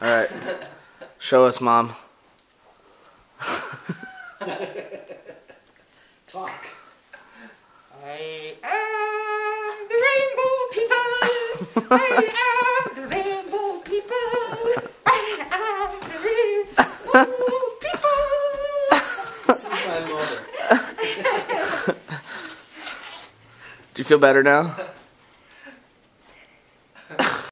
All right. Show us, mom. Talk. I am the rainbow people. I am the rainbow people. I am the rainbow people. This is my mother. Do you feel better now?